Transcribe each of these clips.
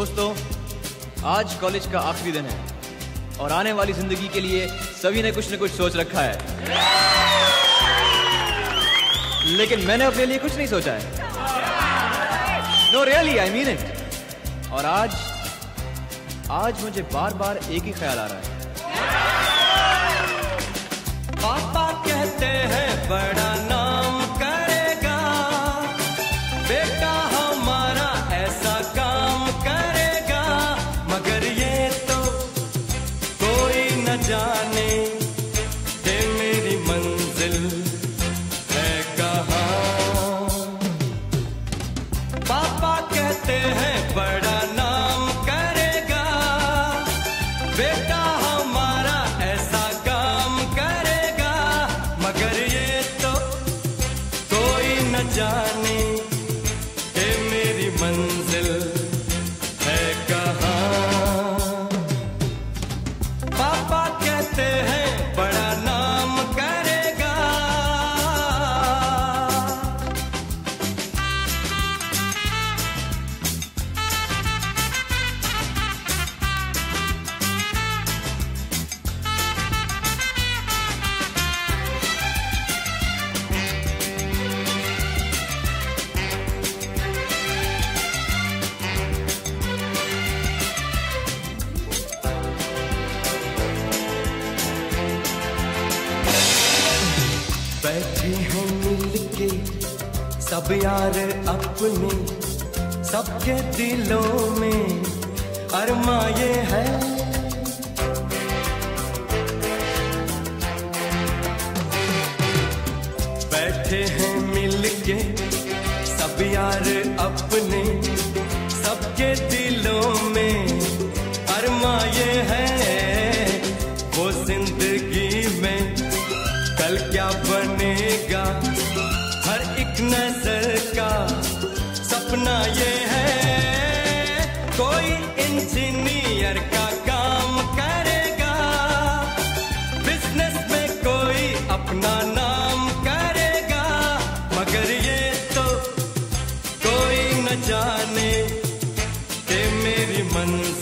आज कॉलेज का आखिरी दिन है और आने वाली ज़िंदगी के लिए सभी ने कुछ न कुछ सोच रखा है। लेकिन मैंने अपने लिए कुछ नहीं सोचा है। No really I mean it और आज आज मुझे बार बार एक ही ख्याल आ रहा है। पापा कहते हैं बैठे हैं मिलके, सब यार अपने, सबके दिलों में अरमा ये है। बैठे हैं मिलके, सब यार इंजीनियर का काम करेगा। बिज़नेस में कोई अपना नाम करेगा। मगर ये तो कोई न जाने के मेरी मंजिल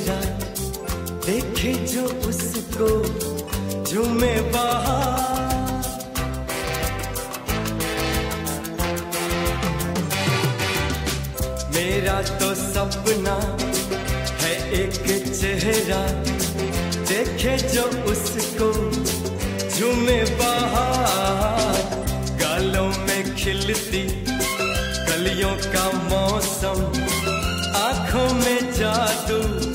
चेहरा देखे जो उसको झूमे बाहर मेरा तो सपना है एक चेहरा, देखे जो उसको झूमे बाहर गालों में खिलती कलियों का मौसम, आँखों में जादू